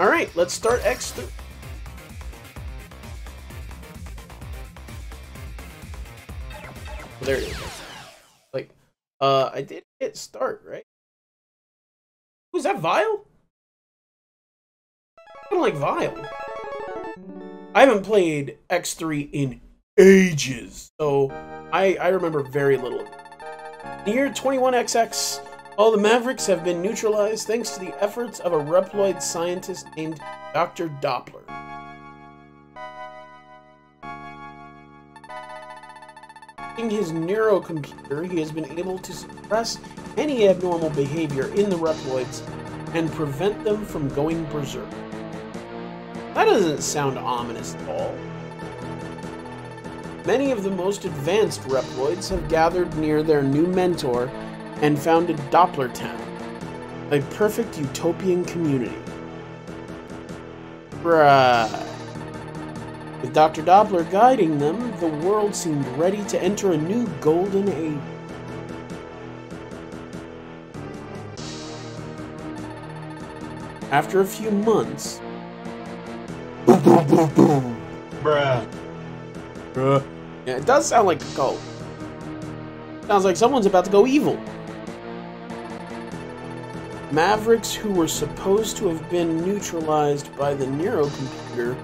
Alright, let's start X3. There it is. Like, uh, I did hit start, right? Who's that, Vile? I don't like Vile. I haven't played X3 in ages, so I, I remember very little. The year 21XX, all the Mavericks have been neutralized thanks to the efforts of a Reploid scientist named Dr. Doppler. In his neurocomputer, he has been able to suppress any abnormal behavior in the Reploids and prevent them from going berserk. That doesn't sound ominous at all. Many of the most advanced Reploids have gathered near their new mentor and founded Doppler Town, a perfect utopian community. Right. With Dr. Doppler guiding them, the world seemed ready to enter a new golden age. After a few months, Bruh. Bruh. Yeah, it does sound like a cult. Sounds like someone's about to go evil. Mavericks who were supposed to have been neutralized by the neurocomputer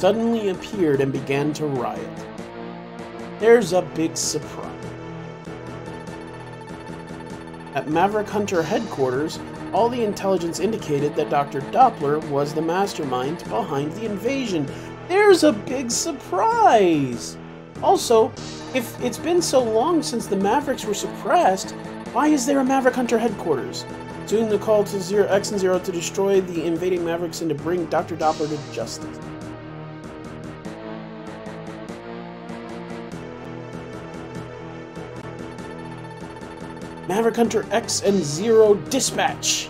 suddenly appeared and began to riot. There's a big surprise. At Maverick Hunter headquarters, all the intelligence indicated that Dr. Doppler was the mastermind behind the invasion. There's a big surprise! Also, if it's been so long since the Mavericks were suppressed, why is there a Maverick Hunter headquarters? Soon the call to Zero X and Zero to destroy the invading Mavericks and to bring Dr. Doppler to justice. Maverick Hunter X and Zero Dispatch.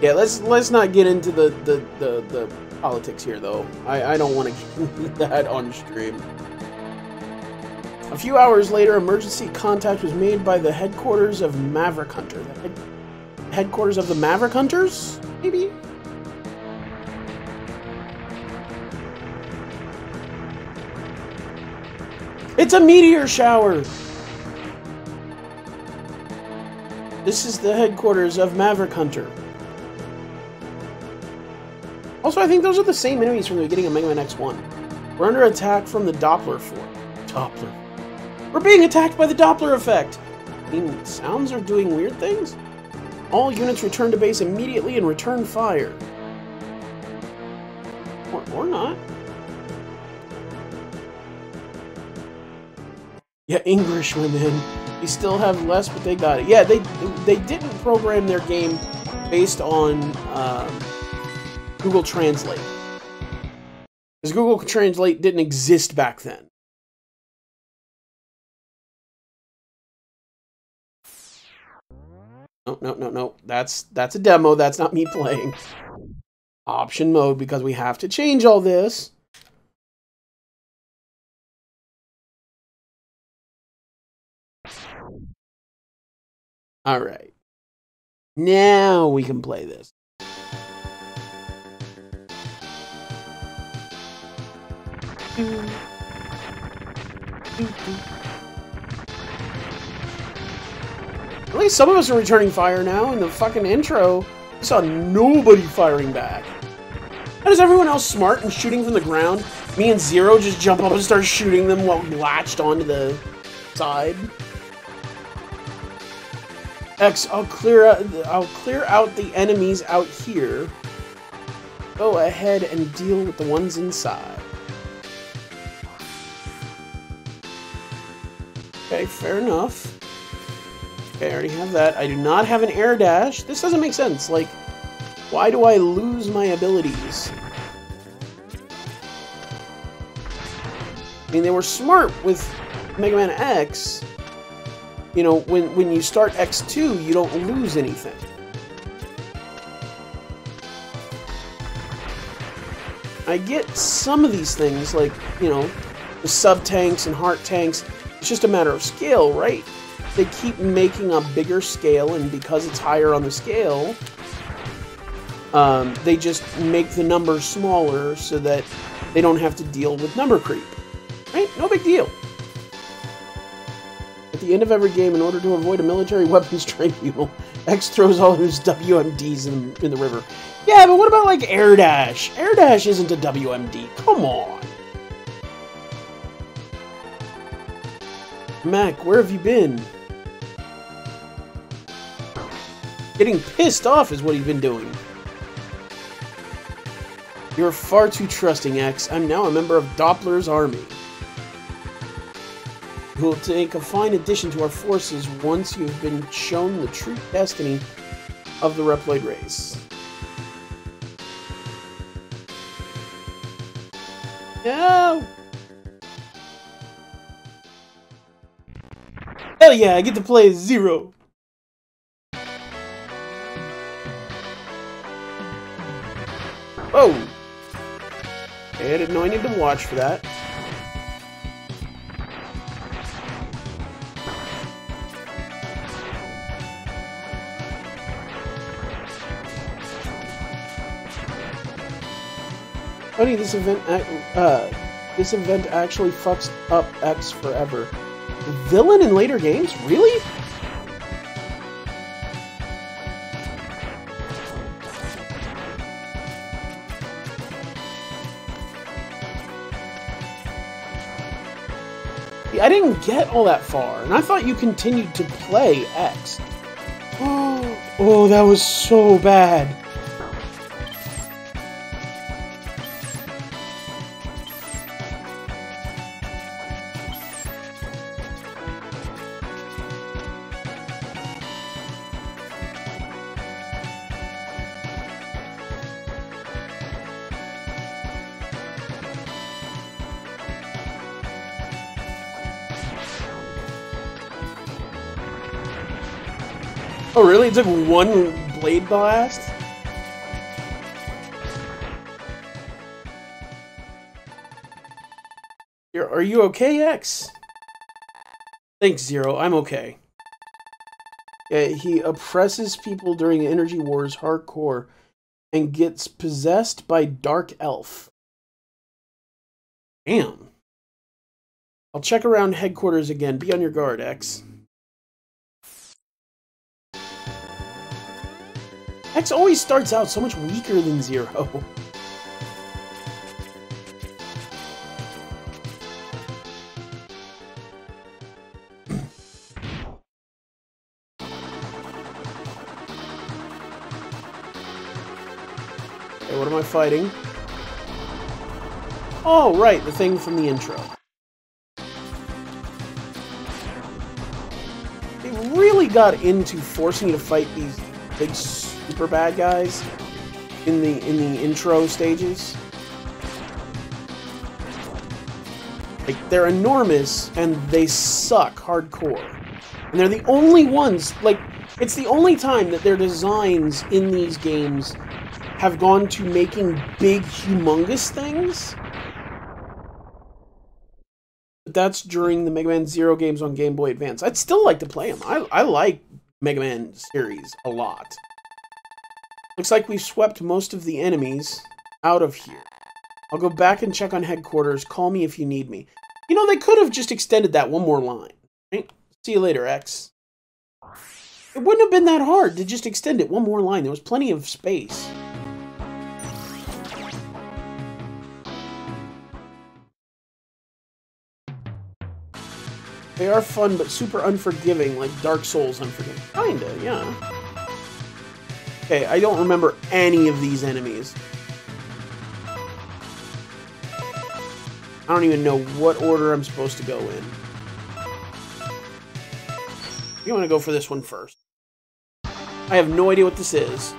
Yeah, let's let's not get into the the, the, the politics here though. I, I don't want to get that on stream. A few hours later, emergency contact was made by the headquarters of Maverick Hunter. The head, headquarters of the Maverick Hunters, maybe? It's a meteor shower! This is the headquarters of Maverick Hunter. Also, I think those are the same enemies from the beginning of Mega Man X1. We're under attack from the Doppler fort. Doppler. We're being attacked by the Doppler effect! I mean, sounds are doing weird things? All units return to base immediately and return fire. Or, or not. Yeah, English women. They still have less, but they got it. Yeah, they they didn't program their game based on um, Google Translate. Because Google Translate didn't exist back then. No, no, no, no. That's that's a demo. That's not me playing. Option mode because we have to change all this. All right. Now we can play this. Mm. At least some of us are returning fire now. In the fucking intro, I saw nobody firing back. How does everyone else smart and shooting from the ground? Me and Zero just jump up and start shooting them while we latched onto the side. X, I'll clear out, I'll clear out the enemies out here. Go ahead and deal with the ones inside. Okay, fair enough. Okay, I already have that. I do not have an air dash. This doesn't make sense. Like, why do I lose my abilities? I mean, they were smart with Mega Man X. You know, when, when you start X2, you don't lose anything. I get some of these things, like, you know, the sub-tanks and heart tanks. It's just a matter of skill, right? They keep making a bigger scale, and because it's higher on the scale, um, they just make the numbers smaller so that they don't have to deal with number creep. Right? No big deal. At the end of every game, in order to avoid a military weapons tribunal, X throws all his WMDs in, in the river. Yeah, but what about like Air Dash? Air Dash isn't a WMD. Come on. Mac, where have you been? Getting pissed off is what he's been doing. You're far too trusting, X. I'm now a member of Doppler's army. You will take a fine addition to our forces once you've been shown the true destiny of the Reploid race. No! Hell yeah, I get to play as Zero! Oh! I didn't know I needed to watch for that. Funny, this event, uh, this event actually fucks up X forever. Villain in later games? Really? I didn't get all that far, and I thought you continued to play X. Oh, that was so bad. Oh, really? It took one blade blast? You're, are you okay, X? Thanks, Zero. I'm okay. Yeah, he oppresses people during Energy Wars hardcore and gets possessed by Dark Elf. Damn. I'll check around headquarters again. Be on your guard, X. X always starts out so much weaker than Zero. What am I fighting? Oh, right, the thing from the intro. Really got into forcing you to fight these big super bad guys in the in the intro stages. Like they're enormous and they suck hardcore. And they're the only ones like it's the only time that their designs in these games have gone to making big humongous things. That's during the Mega Man Zero games on Game Boy Advance. I'd still like to play them. I, I like Mega Man series a lot. Looks like we've swept most of the enemies out of here. I'll go back and check on headquarters. Call me if you need me. You know, they could have just extended that one more line. Right? See you later, X. It wouldn't have been that hard to just extend it one more line. There was plenty of space. They are fun, but super unforgiving, like Dark Souls unforgiving. Kinda, yeah. Okay, I don't remember any of these enemies. I don't even know what order I'm supposed to go in. You want to go for this one first. I have no idea what this is.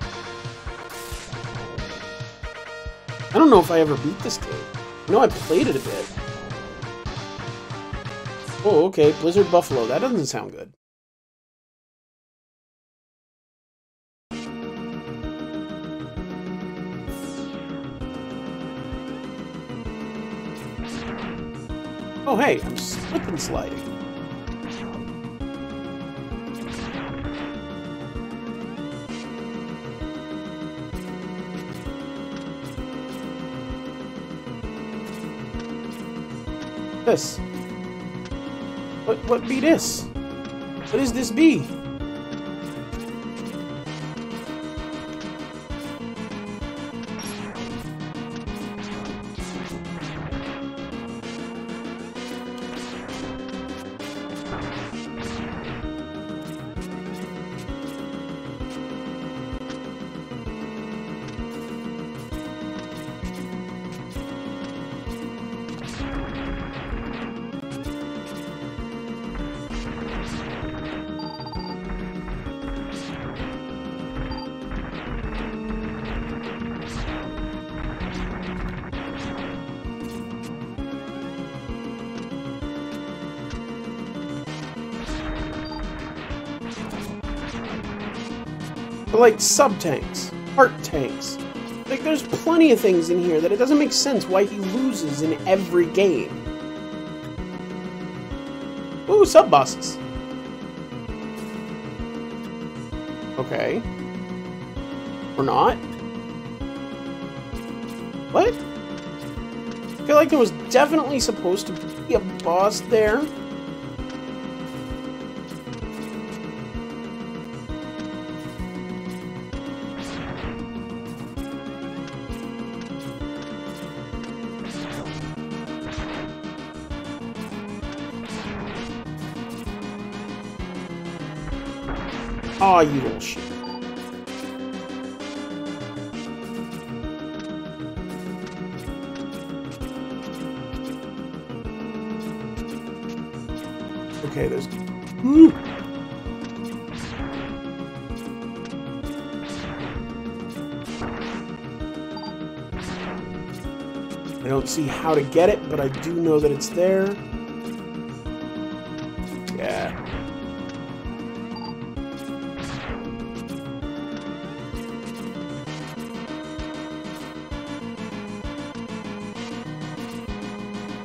I don't know if I ever beat this game. I know I played it a bit. Oh, okay, Blizzard Buffalo. That doesn't sound good. Oh, hey, I'm slipping sliding. This. What what be this? What is this be? But like sub tanks, heart tanks. Like there's plenty of things in here that it doesn't make sense why he loses in every game. Ooh, sub bosses. Okay. Or not. What? I feel like there was definitely supposed to be a boss there. Aw, you shit. Okay, there's... Ooh. I don't see how to get it, but I do know that it's there.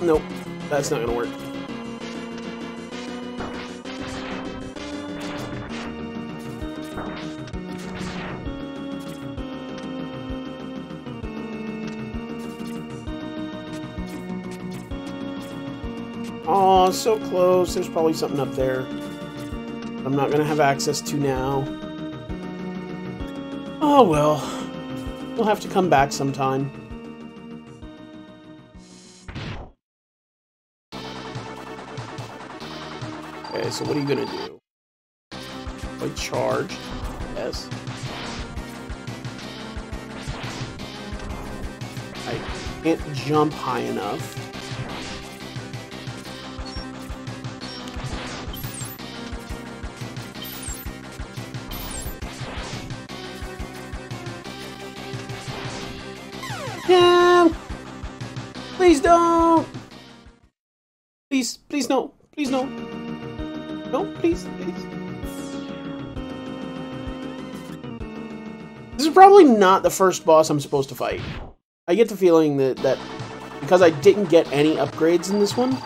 Nope, that's not gonna work. Oh, so close. There's probably something up there. I'm not gonna have access to now. Oh well. We'll have to come back sometime. Okay, so what are you gonna do? Like charge? Yes. I can't jump high enough. Probably not the first boss I'm supposed to fight. I get the feeling that, that because I didn't get any upgrades in this one,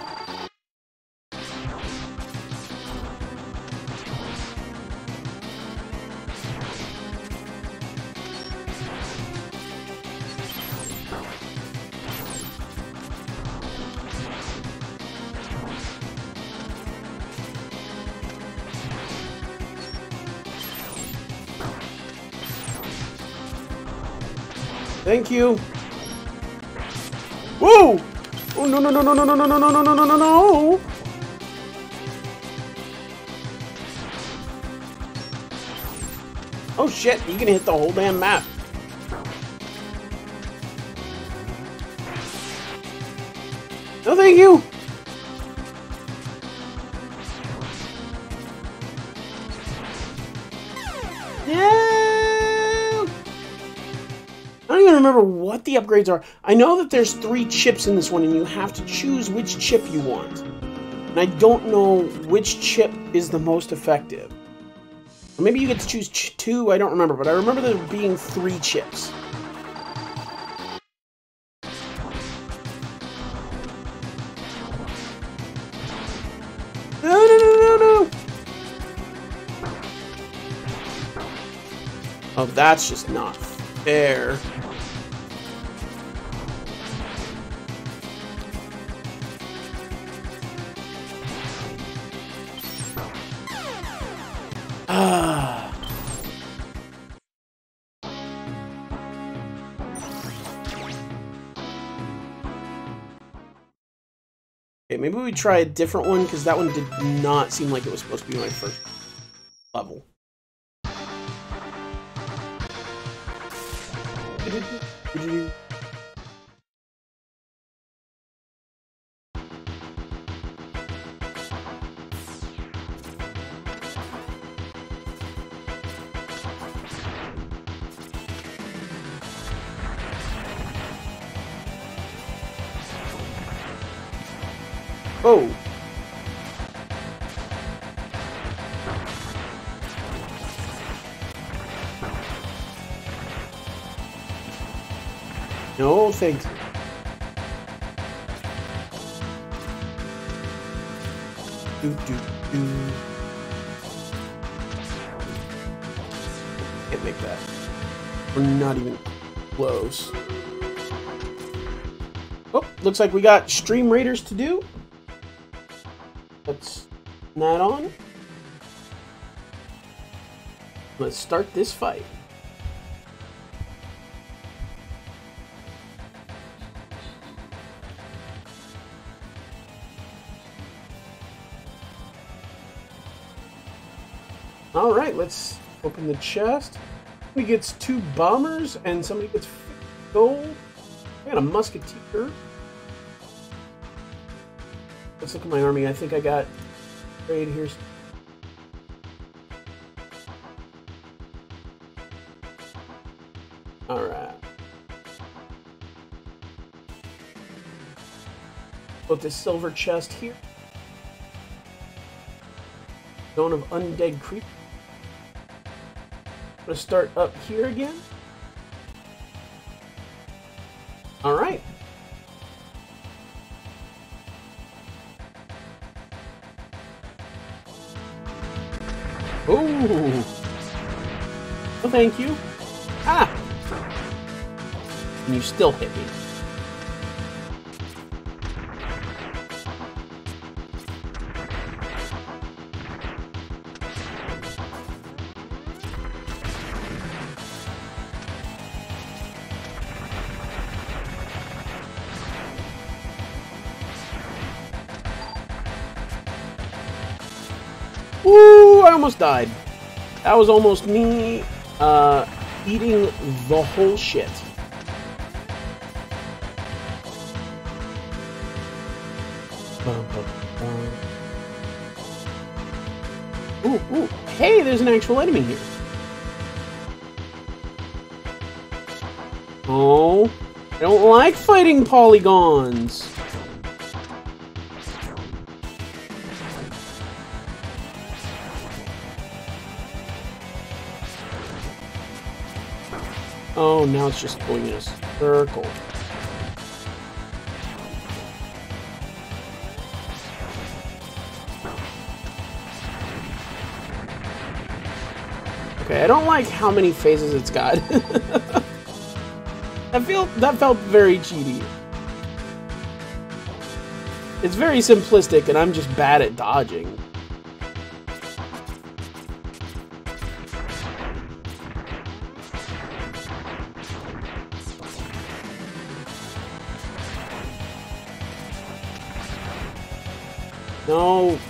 Thank you. Whoa! Oh no no no no no no no no no no no no no no! Oh shit! You can hit the whole damn map. No, thank you. What the upgrades are. I know that there's three chips in this one, and you have to choose which chip you want. And I don't know which chip is the most effective. Or maybe you get to choose ch two, I don't remember, but I remember there being three chips. Oh, that's just not fair. We try a different one because that one did not seem like it was supposed to be my first level. Oh. No, thanks. Do, do, do. Can't make that. We're not even close. Oh, looks like we got Stream Raiders to do. That on. Let's start this fight. All right, let's open the chest. Somebody gets two bombers and somebody gets gold. I got a musketeer. Let's look at my army. I think I got trade here. All right. Put this silver chest here. Zone of undead creep. I'm gonna start up here again. All right. Ooh. Oh, thank you. Ah! And you still hit me. Ooh, I almost died. That was almost me uh, eating the whole shit. Ooh, ooh. Hey, there's an actual enemy here. Oh, I don't like fighting polygons. Oh, now it's just going in a circle. Okay, I don't like how many phases it's got. I feel that felt very cheaty. It's very simplistic, and I'm just bad at dodging. No.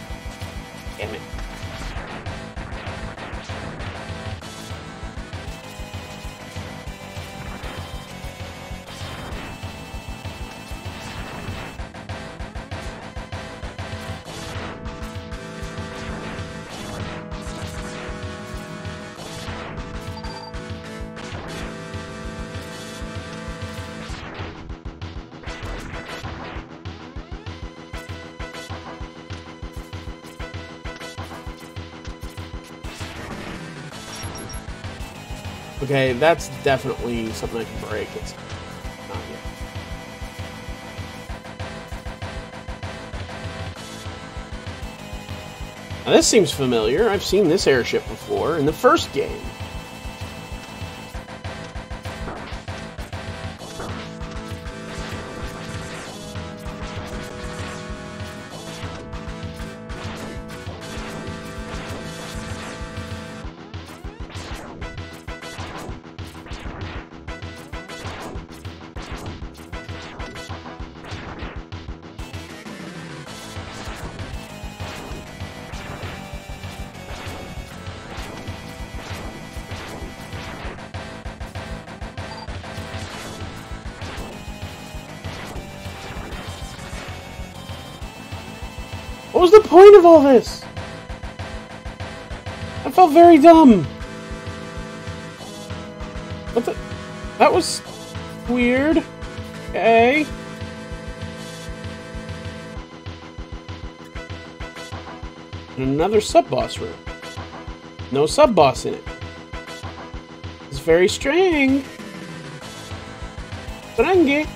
Okay, that's definitely something I can break. It's not. Now this seems familiar. I've seen this airship before in the first game. Point of all this? I felt very dumb. What the? That was weird. Eh? Okay. And another sub-boss room. No sub-boss in it. It's very strange. Strange.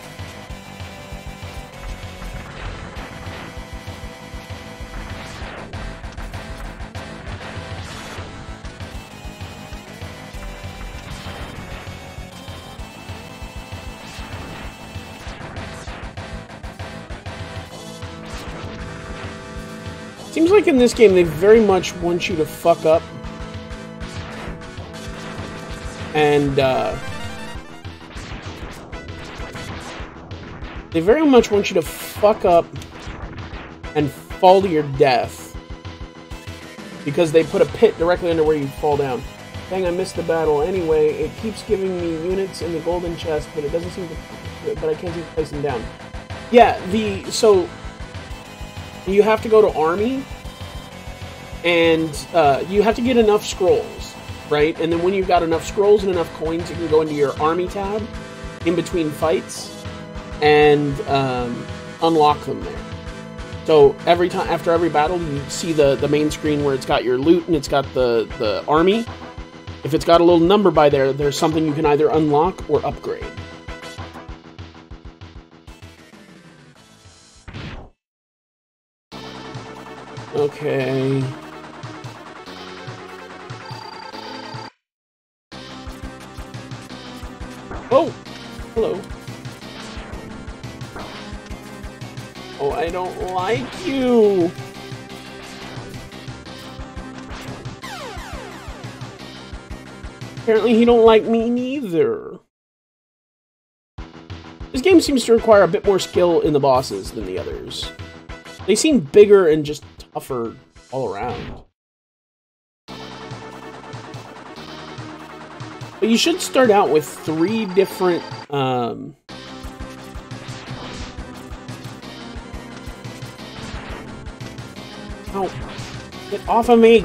Like in this game they very much want you to fuck up. And, uh... They very much want you to fuck up and fall to your death. Because they put a pit directly under where you fall down. Dang, I missed the battle. Anyway, it keeps giving me units in the golden chest, but it doesn't seem to... But I can't seem to place them down. Yeah, the... So, you have to go to army and uh, you have to get enough scrolls right? And then when you've got enough scrolls and enough coins you can go into your army tab in between fights and um, unlock them there. So every time after every battle you see the the main screen where it's got your loot and it's got the the army. If it's got a little number by there there's something you can either unlock or upgrade. Okay. Oh! Hello. Oh, I don't like you! Apparently he don't like me neither. This game seems to require a bit more skill in the bosses than the others. They seem bigger and just tougher all around. But you should start out with three different, um... Oh, get off of me!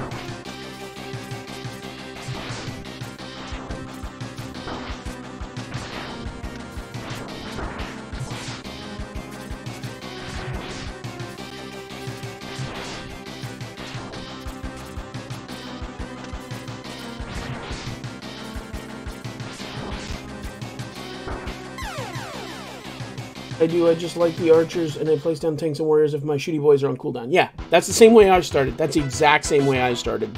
I do. I just like the archers, and I place down tanks and warriors if my shooty boys are on cooldown. Yeah, that's the same way I started. That's the exact same way I started.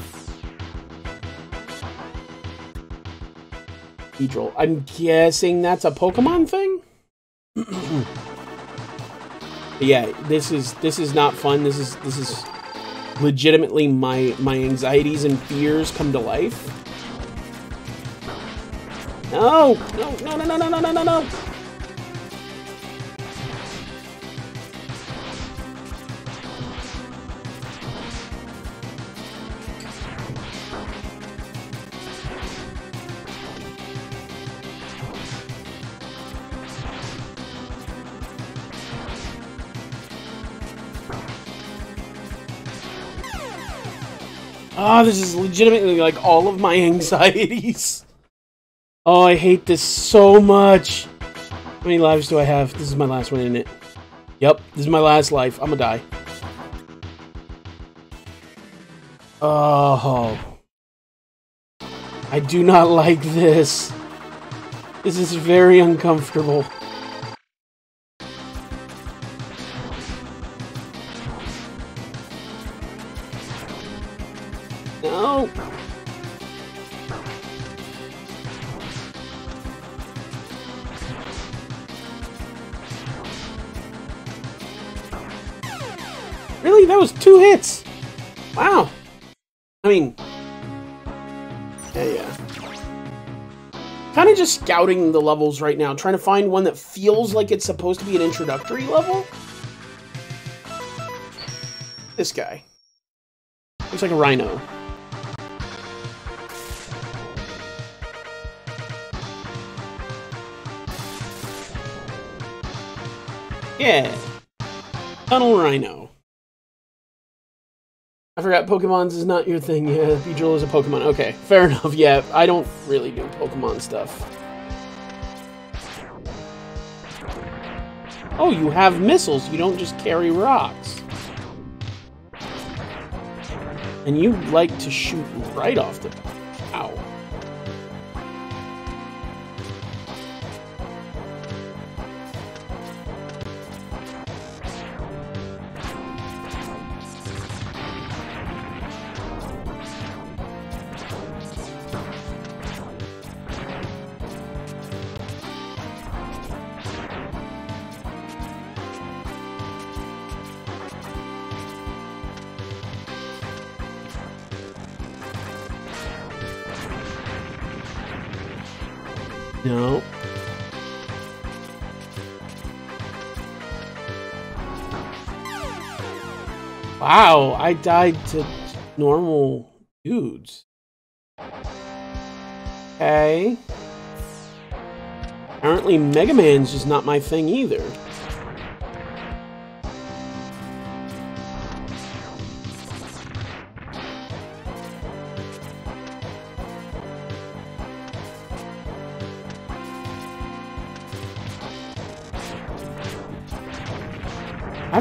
Beedrill. I'm guessing that's a Pokemon thing? yeah, this is this is not fun. This is this is legitimately my my anxieties and fears come to life. No! No, no, no, no, no, no, no, no! Ah, oh, this is legitimately like all of my anxieties. Oh, I hate this so much. How many lives do I have? This is my last one, isn't it? Yep, this is my last life. I'm gonna die. Oh. I do not like this. This is very uncomfortable. Scouting the levels right now, trying to find one that feels like it's supposed to be an introductory level. This guy. Looks like a rhino. Yeah. Tunnel Rhino. I forgot Pokemon's is not your thing. Yeah, Beedrill is a Pokemon. Okay, fair enough. Yeah, I don't really do Pokemon stuff. Oh, you have missiles. You don't just carry rocks. And you like to shoot right off the... Ow. Wow, I died to normal dudes. Okay. Apparently Mega Man's just not my thing either.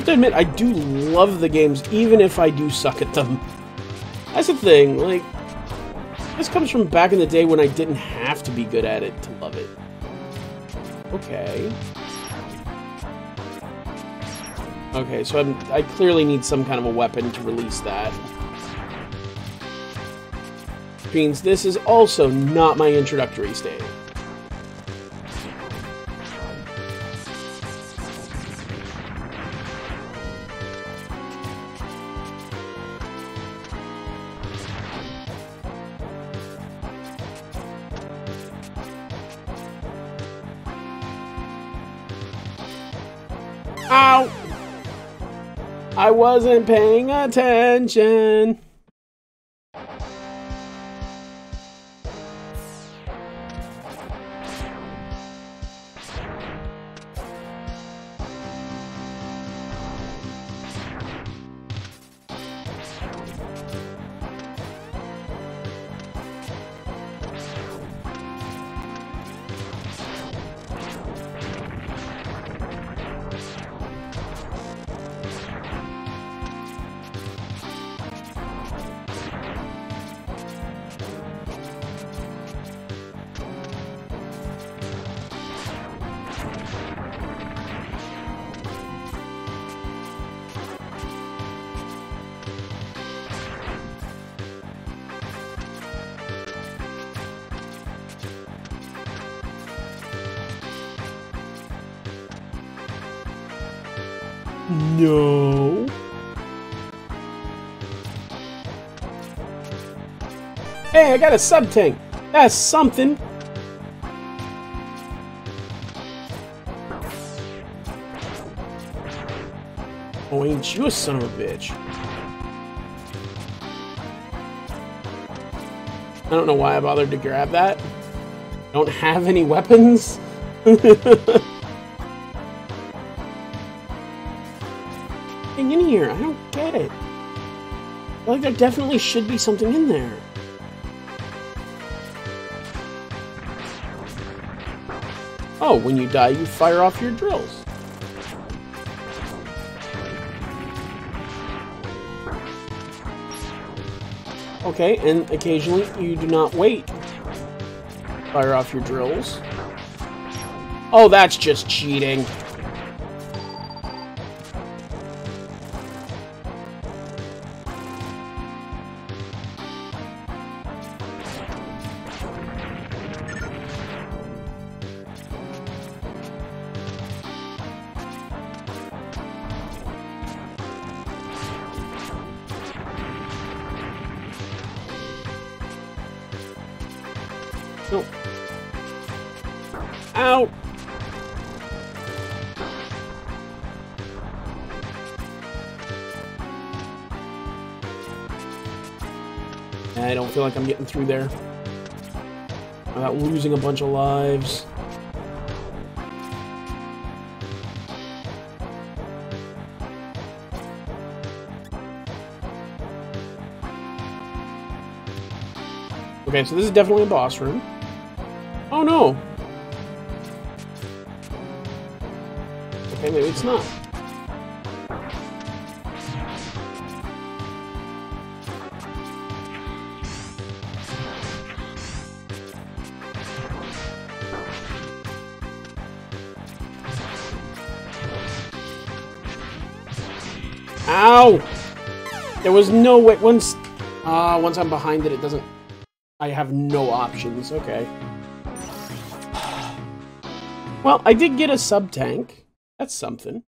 To admit, I do love the games, even if I do suck at them. That's the thing, like, this comes from back in the day when I didn't have to be good at it to love it. Okay. Okay, so I'm, I clearly need some kind of a weapon to release that. Which means this is also not my introductory stage. Ow! I wasn't paying attention. Hey, I got a sub tank. That's something. Oh, ain't you a son of a bitch? I don't know why I bothered to grab that. Don't have any weapons. Hang in here? I don't get it. Like, there definitely should be something in there. Oh, when you die, you fire off your drills. Okay, and occasionally you do not wait. Fire off your drills. Oh, that's just cheating. like I'm getting through there. Without losing a bunch of lives. Okay, so this is definitely a boss room. Was no way. Once, uh, once I'm behind it, it doesn't. I have no options. Okay. Well, I did get a sub tank. That's something.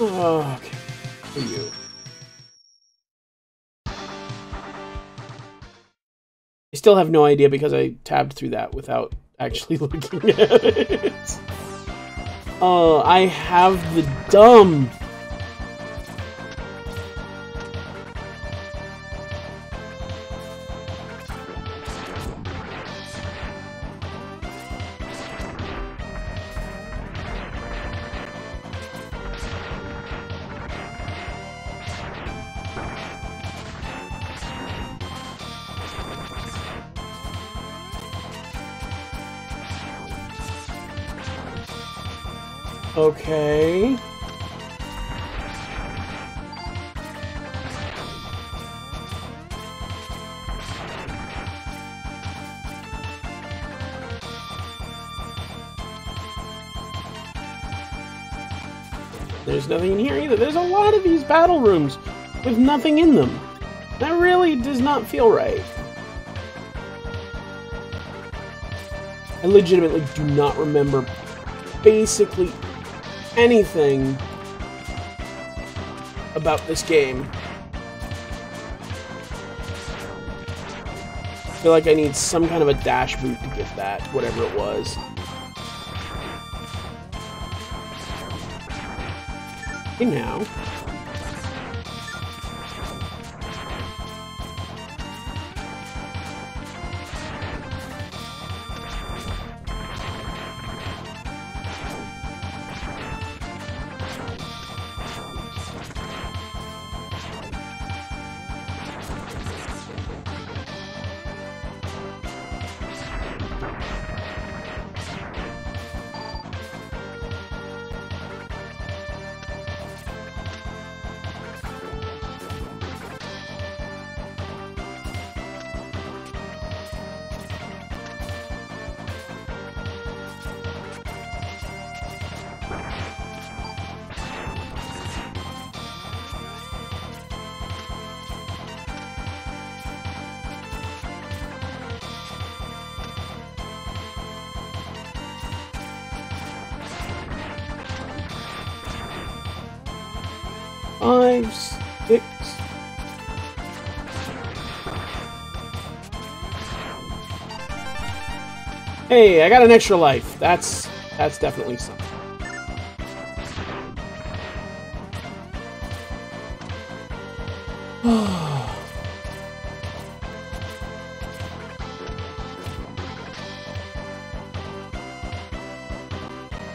Oh, okay. For you. I still have no idea because I tabbed through that without actually looking at it. Oh, I have the dumb. These battle rooms with nothing in them. That really does not feel right. I legitimately do not remember basically anything about this game. I feel like I need some kind of a dash boot to get that, whatever it was. Now. Hey, I got an extra life. That's that's definitely something.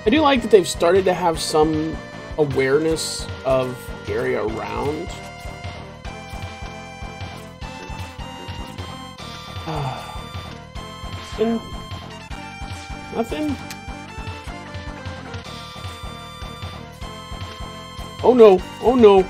I do like that they've started to have some awareness of area around. Nothing? Nothing? Oh no, oh no.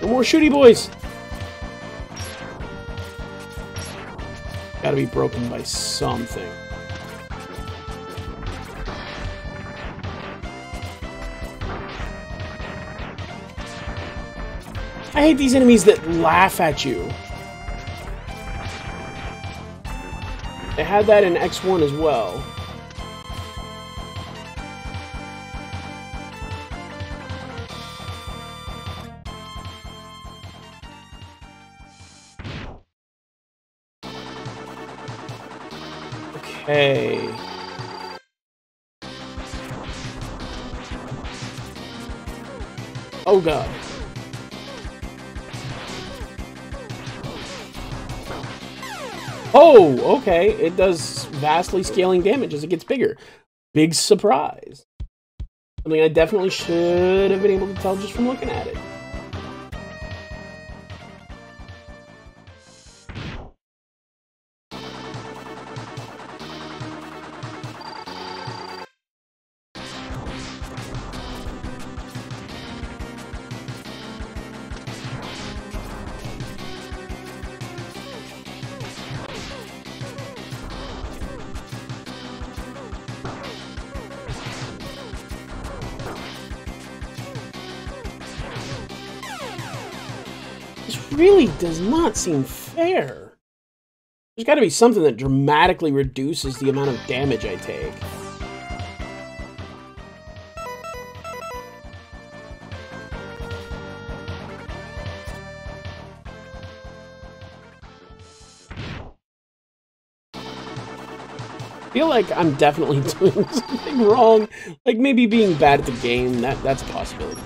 No more shooty boys! Gotta be broken by something. I hate these enemies that laugh at you. They had that in X1 as well. Hey. Oh god. Oh, okay. It does vastly scaling damage as it gets bigger. Big surprise. Something I definitely should have been able to tell just from looking at it. Really does not seem fair. There's got to be something that dramatically reduces the amount of damage I take. Feel like I'm definitely doing something wrong. Like maybe being bad at the game, that, that's a possibility.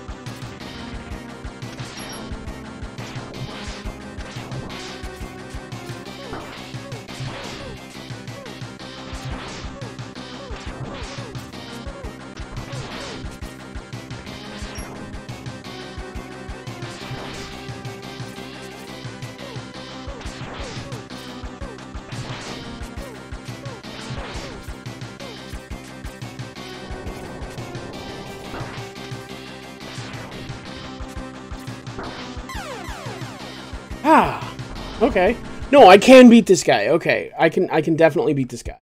No, I can beat this guy. Okay, I can. I can definitely beat this guy.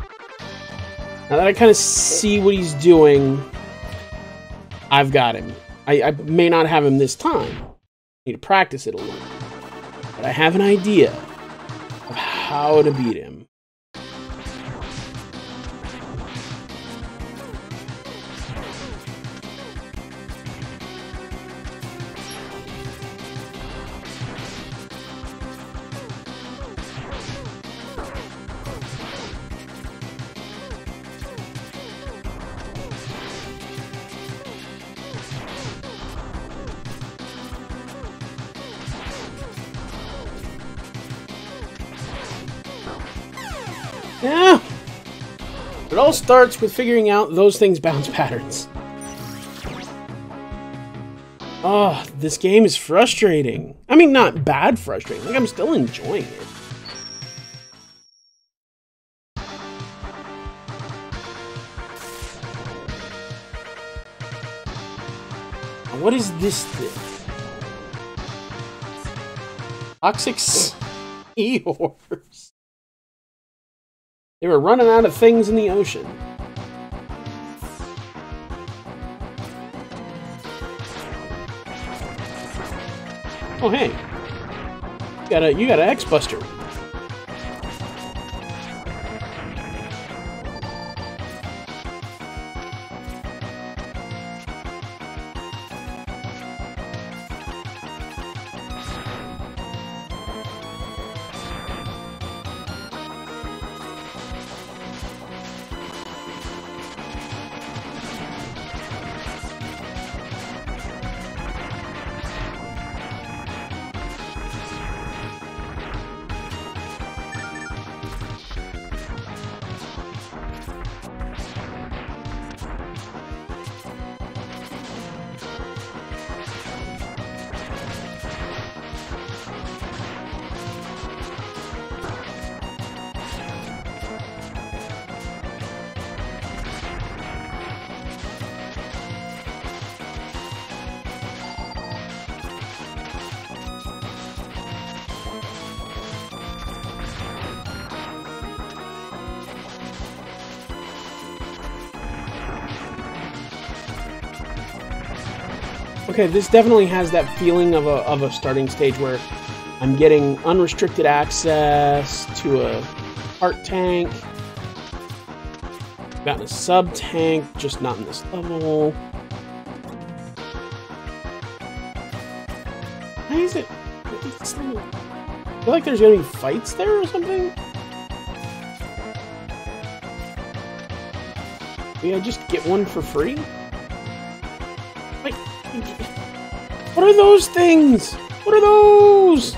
Now that I kind of see what he's doing, I've got him. I, I may not have him this time. I need to practice it a little, but I have an idea of how to beat him. Yeah. It all starts with figuring out those things bounce patterns. Oh, this game is frustrating. I mean, not bad frustrating. Like, I'm still enjoying it. What is this thing? Toxic seahorse. They were running out of things in the ocean. Oh hey. You got a you got an X Buster. Okay, this definitely has that feeling of a, of a starting stage where I'm getting unrestricted access to a heart tank. Gotten a sub tank, just not in this level. Why is it? I feel like there's gonna be fights there or something. Yeah, I just get one for free. What are those things? What are those?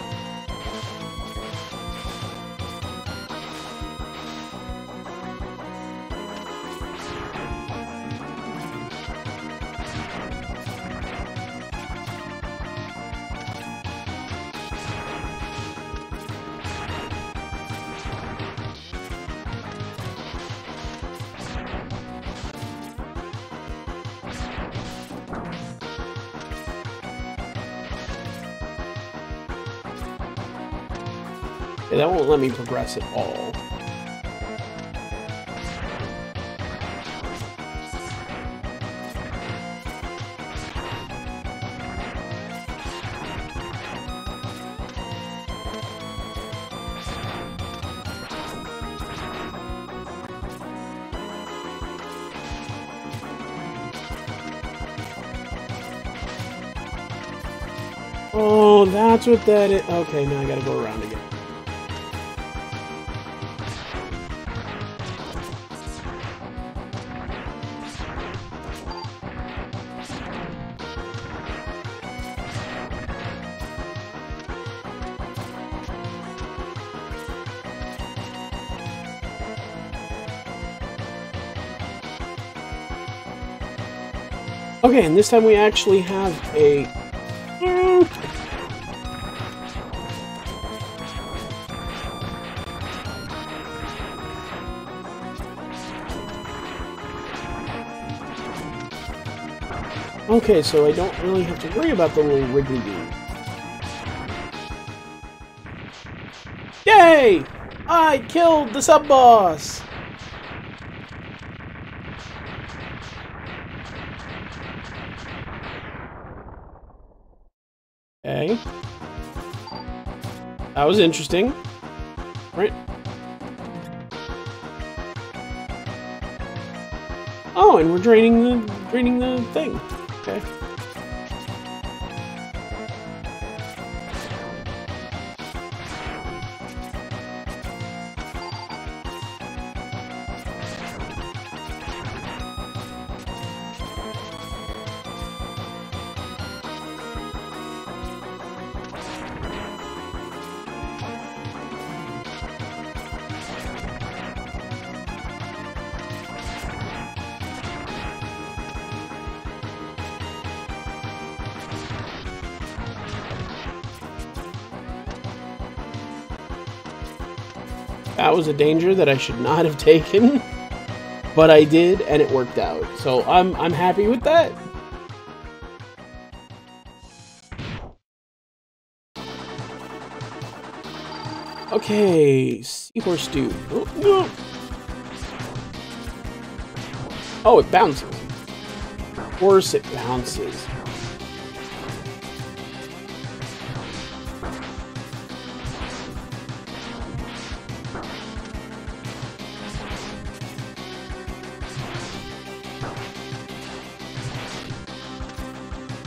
Won't let me progress at all. Oh, that's what that is. Okay, now I gotta go around again. Okay, and this time we actually have a... Okay, so I don't really have to worry about the little Wrigley bean. Yay! I killed the sub-boss! That was interesting. Right. Oh, and we're draining the draining the thing. Okay. That was a danger that I should not have taken, but I did, and it worked out. So I'm I'm happy with that. Okay, seahorse dude. Oh, no. oh, it bounces. Of course it bounces.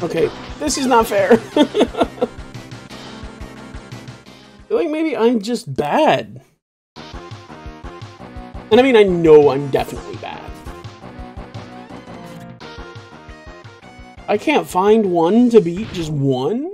Okay, this is not fair. Like maybe I'm just bad. And I mean, I know I'm definitely bad. I can't find one to beat just one?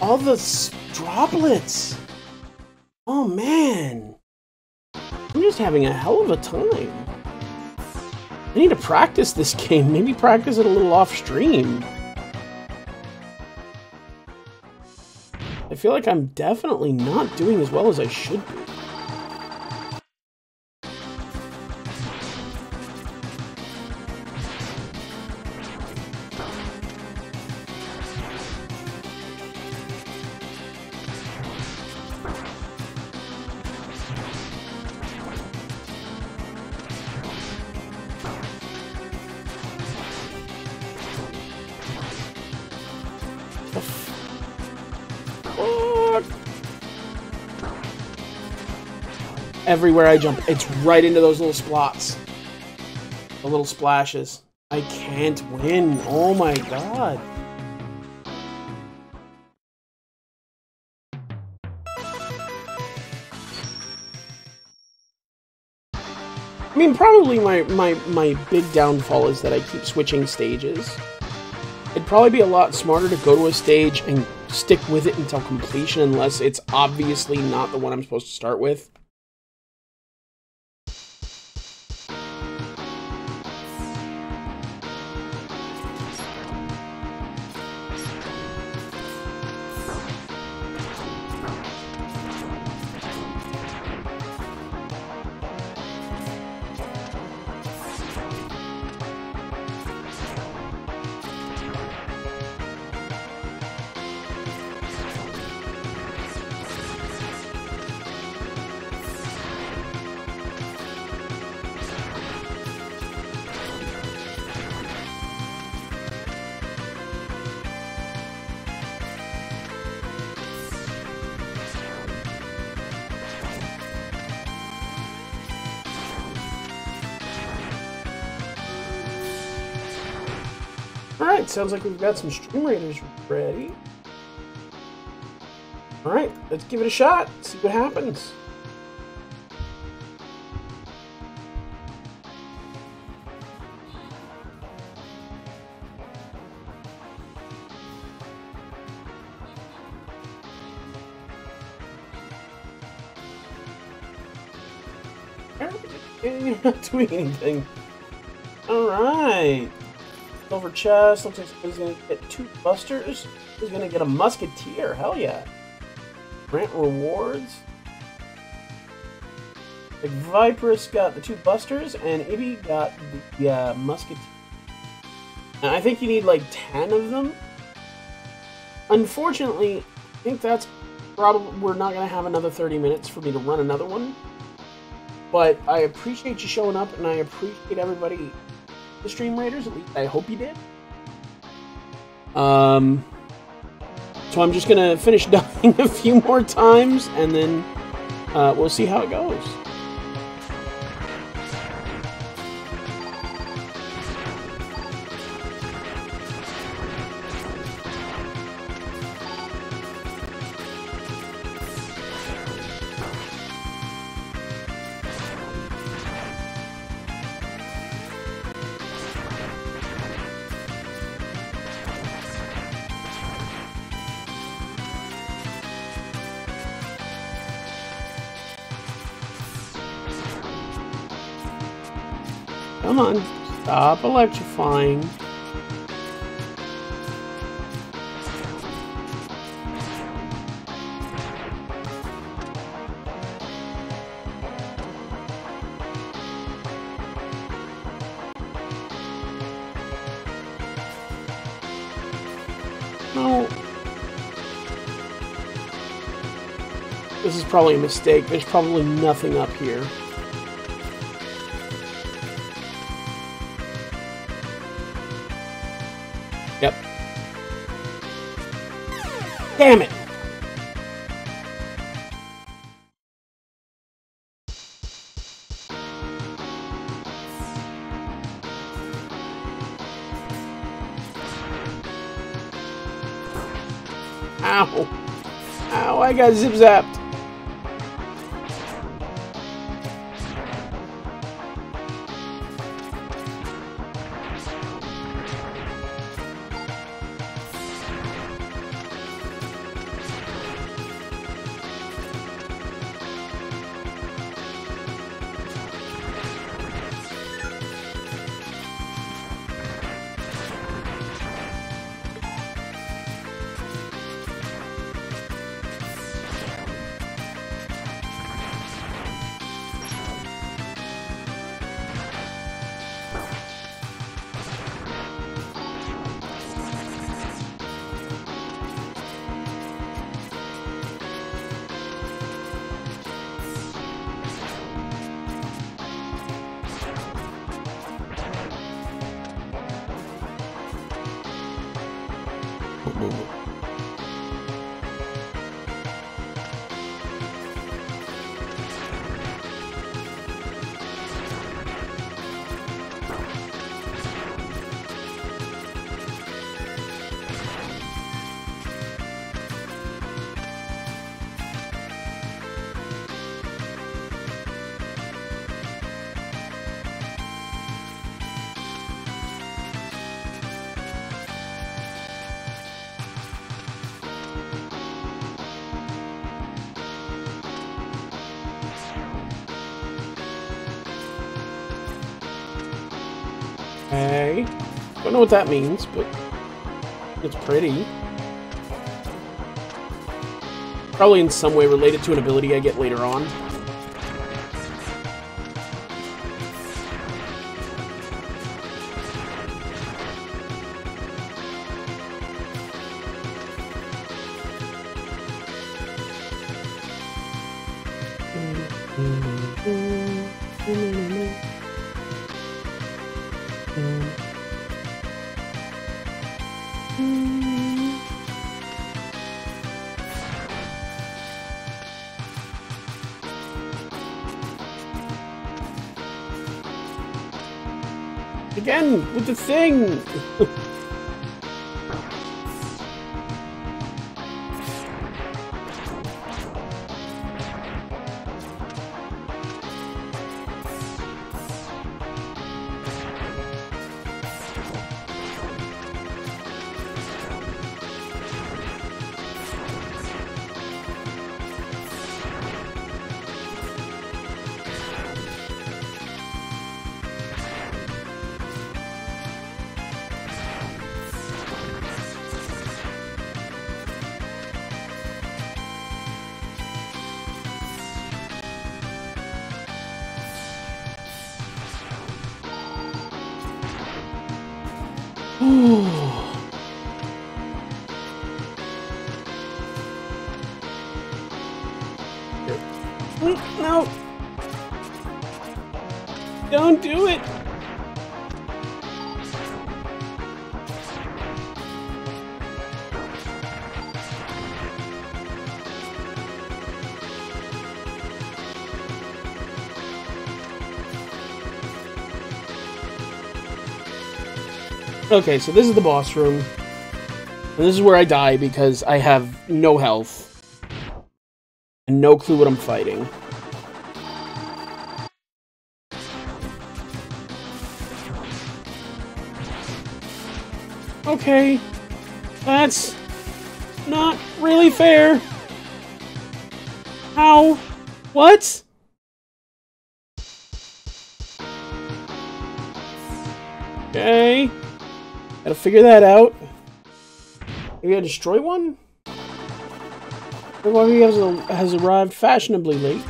All the droplets. Oh man. I'm just having a hell of a time. I need to practice this game. Maybe practice it a little off stream. I feel like I'm definitely not doing as well as I should be. Everywhere I jump, it's right into those little splots. The little splashes. I can't win. Oh my god. I mean, probably my, my, my big downfall is that I keep switching stages. it'd probably be a lot smarter to go to a stage and stick with it until completion unless it's obviously not the one I'm supposed to start with. Sounds like we've got some Stream Raiders ready. Alright, let's give it a shot, see what happens. Not doing anything. Silver chest. Looks like he's gonna get two busters. He's gonna get a musketeer. Hell yeah. Grant rewards. Like Viperous got the two busters, and Ibby got the uh, musketeer. And I think you need like 10 of them. Unfortunately, I think that's probably we're not gonna have another 30 minutes for me to run another one. But I appreciate you showing up, and I appreciate everybody the Stream Raiders. At least I hope you did. Um, so I'm just gonna finish dying a few more times, and then uh, we'll see how it goes. Come on, stop electrifying. No. This is probably a mistake. There's probably nothing up here. Got zip zapped! Don't know what that means, but it's pretty. Probably in some way related to an ability I get later on. Again, with the thing! Okay, so this is the boss room. And this is where I die because I have no health. And no clue what I'm fighting. Okay. That's not really fair. How? What? Okay. Gotta figure that out. Maybe I destroy one? Everybody has, has arrived fashionably late.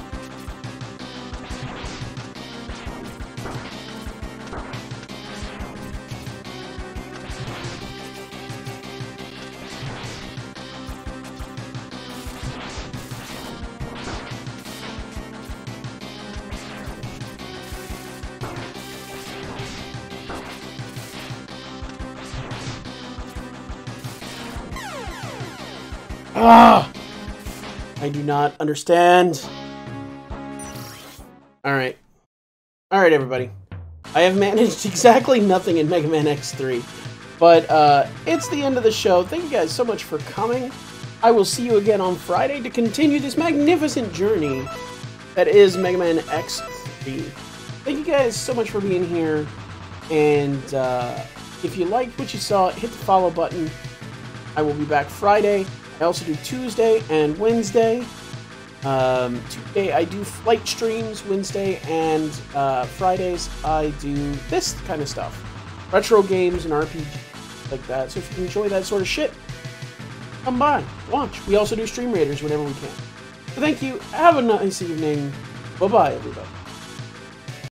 Ah! I do not understand. Alright. Alright, everybody. I have managed exactly nothing in Mega Man X3. But uh, it's the end of the show. Thank you guys so much for coming. I will see you again on Friday to continue this magnificent journey that is Mega Man X3. Thank you guys so much for being here. And uh, if you liked what you saw, hit the follow button. I will be back Friday. I also do Tuesday and Wednesday. Um, Tuesday I do flight streams. Wednesday and uh, Fridays I do this kind of stuff, retro games and RPG like that. So if you enjoy that sort of shit, come by, watch. We also do Stream Raiders whenever we can. So thank you. Have a nice evening. Bye bye, everybody.